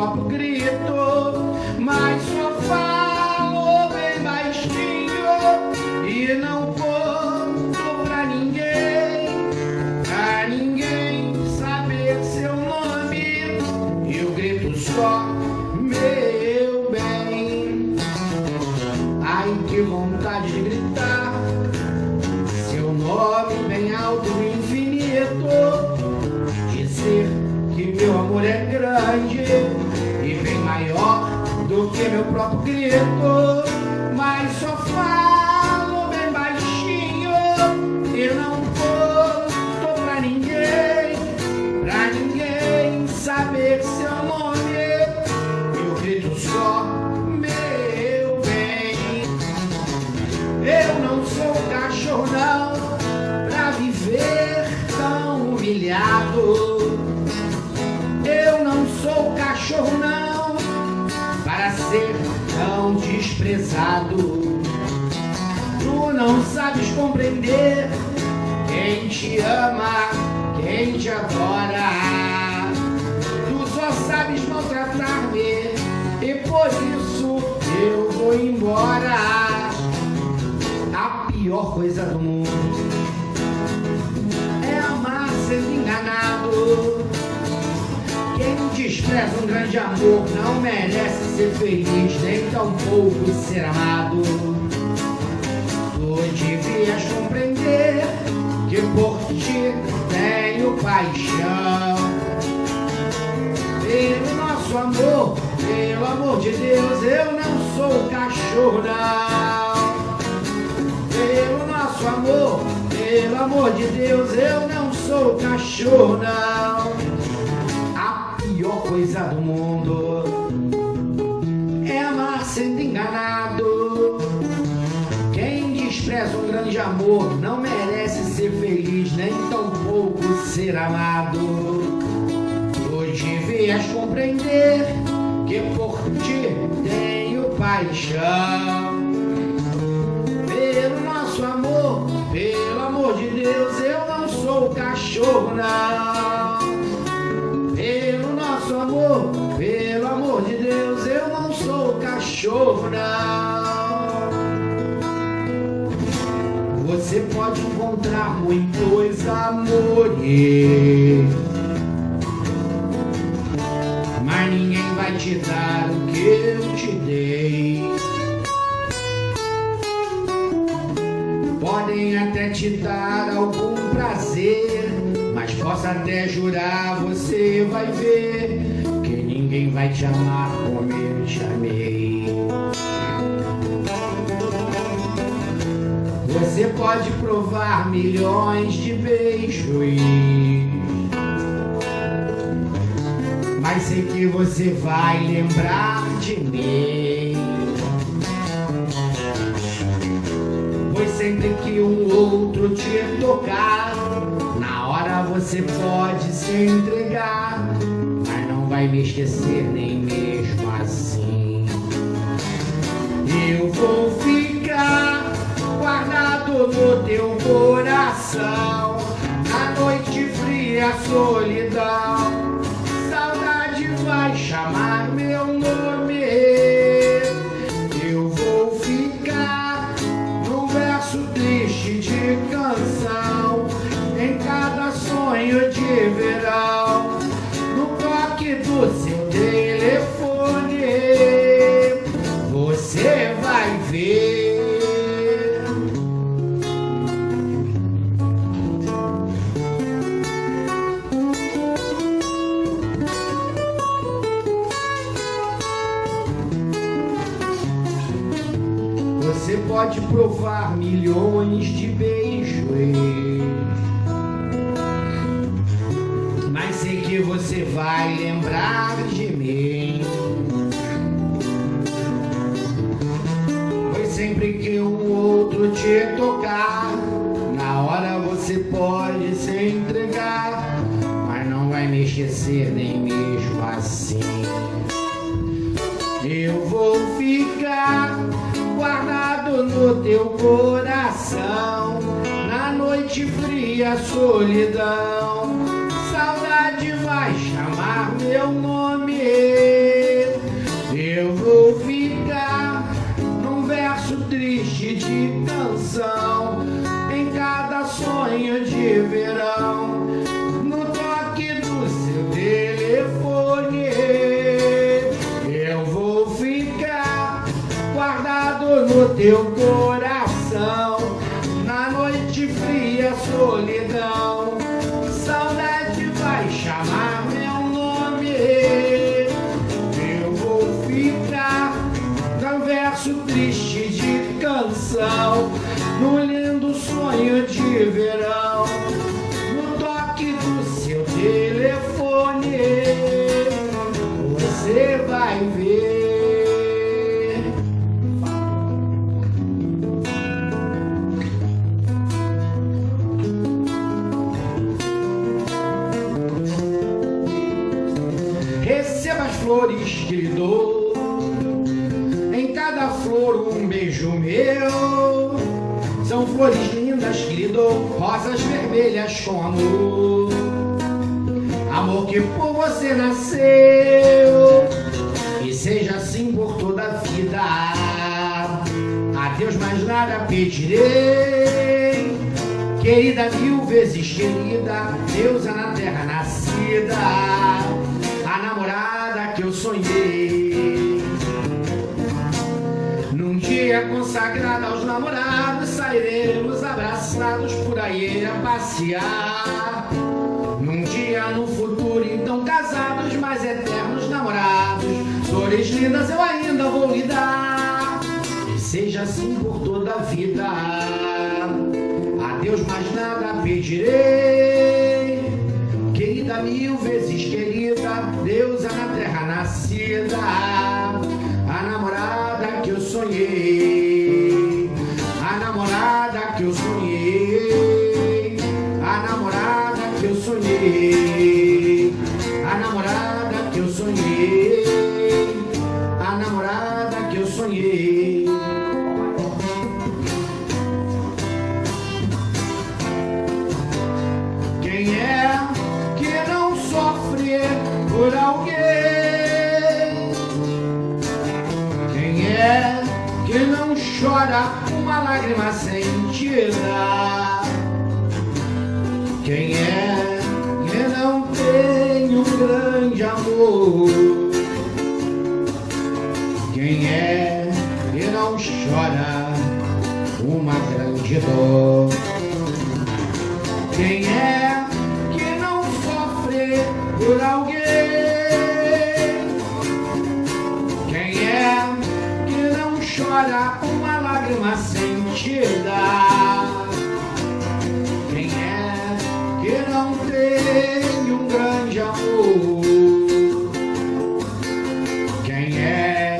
próprio grito. Mas só falo bem baixinho e não conto pra ninguém. Pra ninguém saber seu nome. Eu grito só meu bem. Ai, que vontade de gritar seu nome bem alto no infinito. Dizer que meu amor é grande e maior do que meu próprio grito. Mas só falo bem baixinho e não conto pra ninguém, pra ninguém saber seu nome. Eu grito só meu bem. Eu não sou cachorro não pra viver tão humilhado. Eu não sou cachorro não desprezado. Tu não sabes compreender quem te ama, quem te adora. Tu só sabes maltratar-me e por isso eu vou embora. A pior coisa do mundo Despreza um grande amor não merece ser feliz, nem tampouco ser amado. Tu devias compreender que por ti tenho paixão. Pelo nosso amor, pelo amor de Deus, eu não sou cachorro, não. Pelo nosso amor, pelo amor de Deus, eu não sou cachorro, não. Coisa do mundo é amar sendo enganado. Quem despreza um grande amor não merece ser feliz, nem tampouco ser amado. Tu devias compreender que por ti tenho paixão. Pelo nosso amor, pelo amor de Deus, eu não sou cachorro, não. Pelo amor, pelo amor de Deus, eu não sou cachorro, não. Você pode encontrar muitos amores, mas ninguém vai te dar o que eu te dei. Podem até te dar algum prazer, mas posso até jurar, você vai ver vai te amar como eu te amei. Você pode provar milhões de beijos, mas sei que você vai lembrar de mim. Pois sempre que um outro te tocar, na hora você pode se entregar, vai me esquecer nem mesmo assim. Eu vou ficar guardado no teu coração, na noite fria, solidão. Saudade vai chamar meu nome. Sempre que um outro te tocar, na hora você pode se entregar, mas não vai me esquecer nem mesmo assim. Eu vou ficar guardado no teu coração, na noite fria, solidão. Guardado flores que lhe dou. Em cada flor um beijo meu. São flores lindas que lhe dou, rosas vermelhas com amor. Amor que por você nasceu. E seja assim por toda a vida. A Deus mais nada pedirei. Querida, mil vezes querida, deusa na terra nascida, a namorada que eu sonhei. Num dia consagrado aos namorados, sairemos abraçados por aí a passear. Num dia no futuro, então casados, mas eternos namorados, flores lindas eu ainda vou lhe dar. E seja assim por toda a vida. A Deus mais nada pedirei. Mil vezes querida, deusa na terra nascida, lágrima sentida? Quem é que não tem um grande amor? Quem é que não chora uma grande dor? Quem é que não sofre por alguém? Quem é que não chora uma lágrima sentida? Quem é que não tem um grande amor? Quem é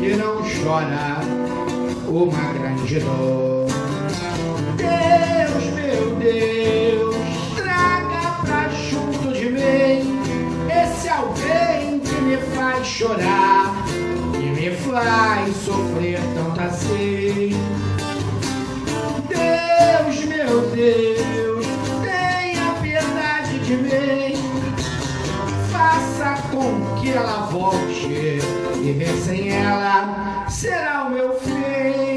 que não chora uma grande dor? Deus, meu Deus, traga pra junto de mim esse alguém que me faz chorar e me faz sofrer tanto assim. Deus, tenha piedade de mim, faça com que ela volte e sem ela será o meu fim.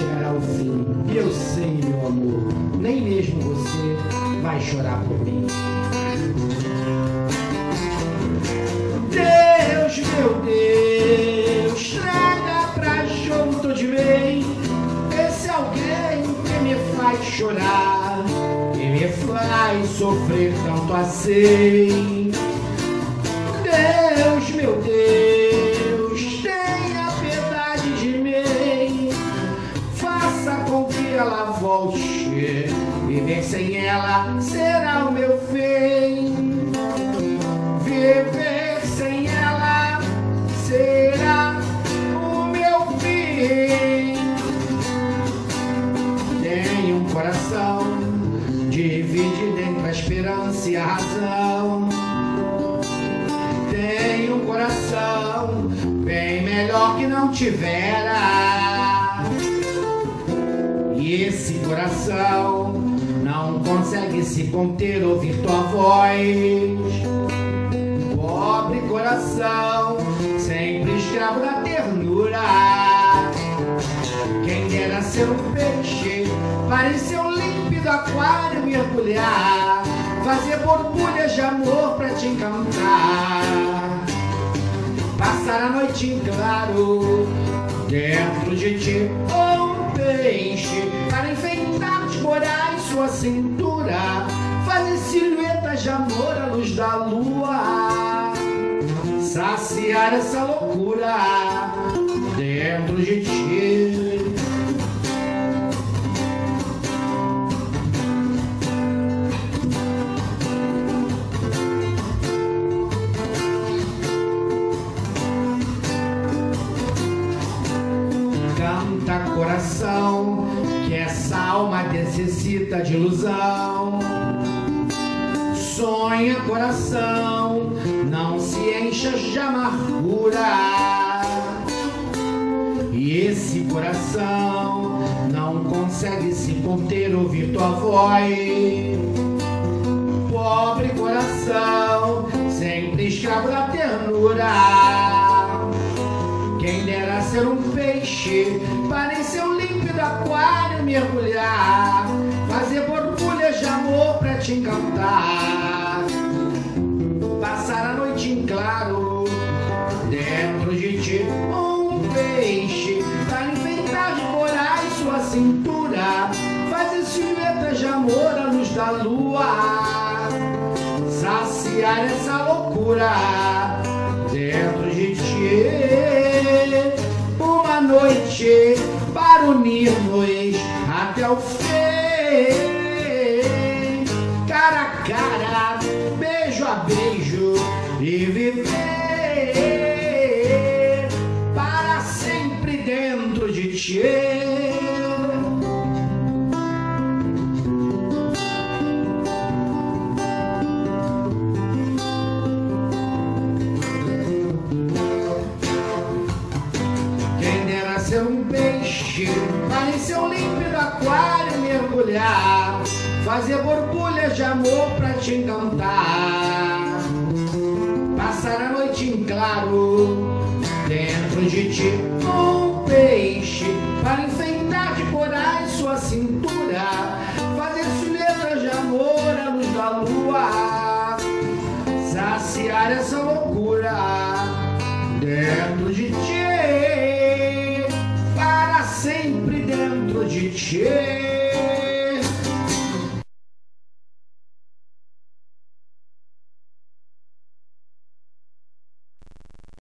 Chegará ao fim. Eu sei, meu amor, nem mesmo você vai chorar por mim? Deus, meu Deus, traga pra junto de mim esse alguém que me faz chorar, que me faz sofrer tanto assim. Ela viver sem ela será o meu fim. Viver sem ela será o meu fim. Tenho um coração dividido entre a esperança e a razão. Tenho um coração bem melhor que não tivera. Esse coração não consegue se conter, ouvir tua voz. Pobre coração, sempre escravo da ternura. Quem dera ser um peixe, parecer um límpido aquário mergulhar, fazer borbulhas de amor pra te encantar. Passar a noite em claro, dentro de ti, um peixe, para enfeitar os corais sua cintura, fazer silhuetas de amor à luz da lua, saciar essa loucura dentro de ti. Necessita de ilusão. Sonha coração, não se encha de amargura. E esse coração não consegue se conter, ouvir tua voz. Pobre coração, sempre escravo da ternura. Quem dera ser um peixe, parecer um límpido aquário mergulhar, te encantar, passar a noite em claro, dentro de ti um peixe, para enfeitar de corais sua cintura, fazer silhuetas de amor à luz da lua, saciar essa loucura dentro de ti. Uma noite para unir-nos até o fim, beijo a beijo e viver para sempre dentro de ti. Quem dera ser um peixe, um límpido aquário mergulhar, fazer borbulhas de amor te encantar. Passar a noite em claro, dentro de ti um peixe, para enfeitar de corais sua cintura, fazer letras de amor à luz da lua, saciar essa loucura dentro de ti, para sempre dentro de ti.